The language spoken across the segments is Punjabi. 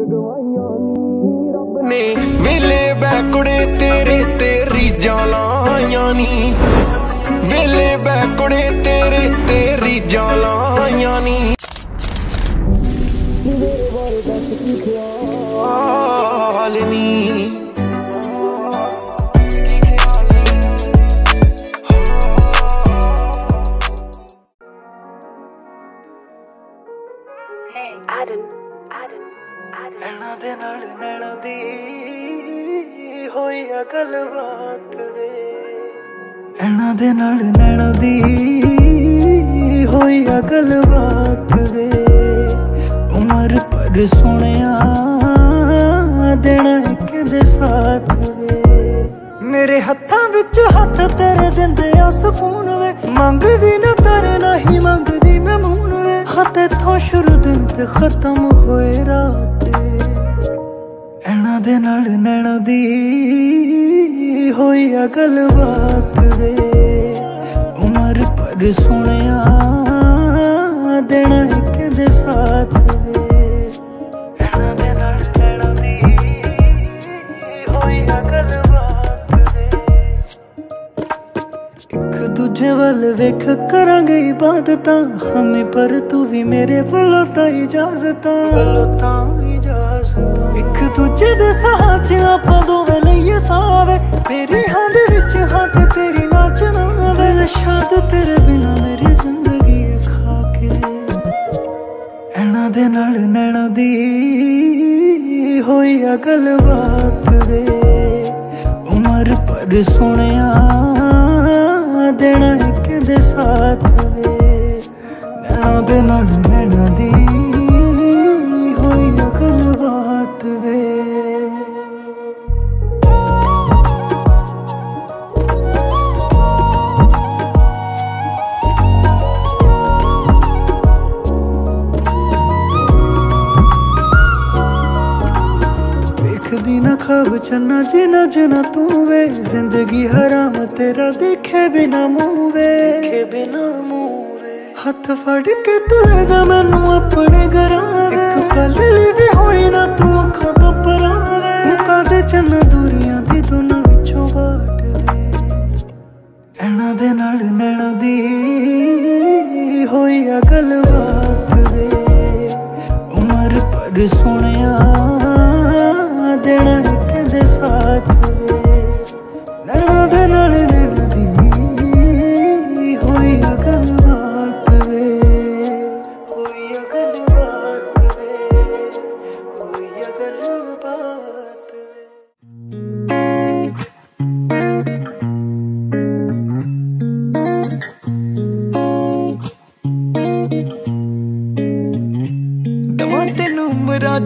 ਗਵਾਈਆਂ ਨੀ ਰੱਬ ਨੇ। ਵੇਲੇ ਬੈਕੜੇ ਤੇਰੇ ਤੇਰੀ ਜਾਲਾਂ ਨੀ। ਵੇਲੇ ਬੈਕੜੇ ਤੇਰੇ ਤੇਰੀ ਜਾਲਾਂ ਨੀ। ਮੇਰੇ ਬਾਰੇ ਦੱਸ ਕੀ ਖਿਆਲ ਨੀ। ਨਾਲ ਨੈਣਾ ਦੀ ਹੋਈ ਆ ਗੱਲਬਾਤ ਵੇ। ਨੈਣਾ ਦੇ ਨਾਲ ਨੈਣਾ ਦੀ ਹੋਈ ਆ ਗੱਲਬਾਤ ਵੇ। ਉਮਰ ਪਰ ਸੋਹਣਿਆ ਦੇਣਾ ਕਿਹਦੇ ਸਾਥ ਵੇ। ਮੇਰੇ ਹੱਥਾਂ ਵਿੱਚ ਹੱਥ ਤੇਰੇ ਦਿੰਦੇ ਆ ਸਕੂਨ ਵੇ। ਮੰਗਦੀ ਨਾ ਤੇਰੇ ਨਹੀਂ, ਮੰਗਦੀ ਮੈਂ ਮੂਨ ਵੇ। ਹੱਥ ਤੋਂ ਸ਼ੁਰੂ ਦਿਨ ਤੇ ਖਤਮ ਹੋਏ ਰਾਤ ਦੇ ਨਾਲ ਨੈਣਾ ਦੀ ਹੋਈ ਆ ਗੱਲਬਾਤ ਵੇ। ਉਮਰ ਪਰ ਸੋਹਣਿਆ ਦੇਣਾ ਕਿਹਦੇ ਦੇ ਨਾਲ ਦੀ ਹੋਈ ਆ ਗੱਲਬਾਤ ਵੇ। ਦੂਜੇ ਵੱਲ ਵੇਖ ਕਰਾਂਗੇ ਇਬਾਦਤਾਂ। ਹਮੇ ਪਰ ਤੂੰ ਵੀ ਮੇਰੇ ਵੱਲੋਂ ਤਾਂ ਇਜਾਜ਼ਤਾਂ। ਵੱਲੋਂ ਤਾਂ ਇੱਕ ਦੂਜੇ ਦੇ ਸਾਹ 'ਚ ਆਪਾਂ ਦੋਵੇਂ ਲਈਏ ਸਾਵੇ। ਤੇਰੀ ਹਾਂ ਦੇ ਵਿੱਚ ਹਾਂ ਤੇ ਤੇਰੀ ਨਾਚਣਾ ਵੇ ਸ਼ਾਦ ਤੇਰੇ ਬਿਨਾ ਮੇਰੀ ਜ਼ਿੰਦਗੀ ਖਾ ਕੇ। ਐਣਾ ਦੇ ਨਾਲ ਨੈਣਾ ਦੀ ਹੋਈ ਆ ਗੱਲਬਾਤ ਵੇ। ਉਮਰ ਪਰ ਸੋਹਣਿਆ ਦੇਣਾ ਕਿਹਦੇ ਸਾਥ ਵੇ। ਨੈਣਾ ਦੇ ਨਾਲ ਵੇਖਦੀ ਨਾ ਖਾਬ ਚੰਨਾ ਜਿਨਾ ਜਨਾ ਤੂੰ ਵੇ। ਜ਼ਿੰਦਗੀ ਹਰਾਮ ਤੇਰਾ ਦੇਖੇ ਬਿਨਾ ਮੂੰਹ ਵੇ। ਦੇਖੇ ਬਿਨਾ ਮੂੰਹ ਵੇ। ਹੱਥ ਫੜ ਕੇ ਤੂੰ ਲੈ ਜਾ ਮੈਨੂੰ ਆਪਣੇ ਘਰਾਂ ਇੱਕ ਪਲ ਲਈ ਵੀ ਹੋਈ ਨਾ ਤੂੰ ਅੱਖਾਂ ਤੋਂ ਪਰਾਂ ਵੇ। ਮੁਕਾ ਦੇ ਚੰਨਾ ਦੂਰੀਆਂ ਦੀ ਦੋਨਾਂ ਵਿੱਚੋਂ ਬਾਟ ਵੇ। ਐਣਾ ਦੇ ਨਾਲ ਨੈਣਾ ਦੀ ਹੋਈ ਆ ਗੱਲਬਾਤ ਵੇ। ਉਮਰ ਪਰ ਸੋਹਣਿਆ ਦੇਣਾ ਕਿਹਦੇ ਸਾਥ ਵੇ। ਨੈਣਾ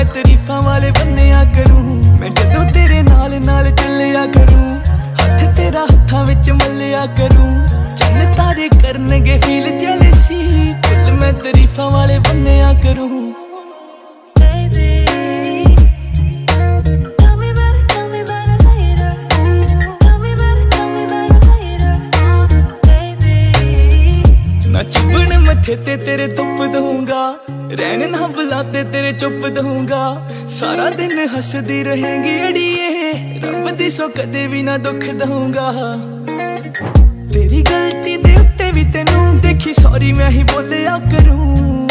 ਮੈਂ ਤਾਰੀਫਾਂ ਵਾਲੇ ਬੰਨਿਆ ਕਰੂੰ। ਮੈਂ ਜਦੋਂ ਤੇਰੇ ਨਾਲ ਨਾਲ ਚੱਲਿਆ ਕਰੂੰ। ਹੱਥ ਤੇਰਾ ਹੱਥਾਂ ਵਿੱਚ ਮੱਲਿਆ ਕਰੂੰ। ਚੰਨ ਤਾਰੇ ਕਰਨਗੇ ਫੀਲ ਜੈਲਸੀ ਫੁੱਲ ਮੈਂ ਤਾਰੀਫਾਂ ਵਾਲੇ ਬੰਨਿਆ ਕਰੂੰ। ਮੱਥੇ ਤੇ ਤੇਰੇ ਤੁੱਪ ਦਊਂਗਾ, ਰਹਿਣ ਨਾ ਬੁਲਾਤੇ ਤੇਰੇ ਚੁੱਪ ਦਊਂਗਾ। ਸਾਰਾ ਦਿਨ ਹੱਸਦੀ ਰਹੇਂਗੀ ਅੜੀਏ, ਰੱਬ ਦੀ ਸੋ ਕਦੇ ਵੀ ਨਾ ਦੁੱਖ ਦਊਂਗਾ। ਤੇਰੀ ਗਲਤੀ ਦੇ ਉੱਤੇ ਵੀ ਤੈਨੂੰ ਦੇਖੀ ਸੌਰੀ ਮੈਂ ਹੀ ਬੋਲਿਆ ਕਰੂੰ।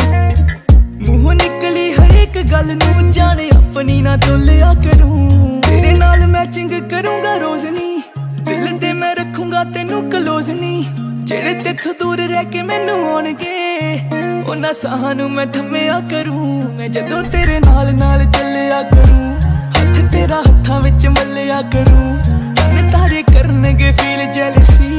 ਮੂੰਹੋਂ ਨਿਕਲੀ ਹਰ ਇੱਕ ਗੱਲ ਨੂੰ ਜਾਣੇ, ਆਪਣੀ ਨਾ ਤੋਲਿਆ ਕਰ। ਜਿਹੜੇ ਤੇਥੋਂ ਦੂਰ ਰਹਿ ਕੇ ਮੈਨੂੰ ਆਉਣਗੇ, ਉਹਨਾਂ ਸਾਹਾਂ ਨੂੰ ਮੈਂ ਥੰਮਿਆ ਕਰੂੰ। ਮੈਂ ਜਦੋਂ ਤੇਰੇ ਨਾਲ ਨਾਲ ਚੱਲਿਆ ਕਰੂੰ, ਹੱਥ ਤੇਰਾ ਹੱਥਾਂ ਵਿੱਚ ਮੱਲਿਆ ਕਰੂੰ। ਤਾਰੇ ਕਰਨਗੇ ਫੀਲ ਜੈਲਸੀ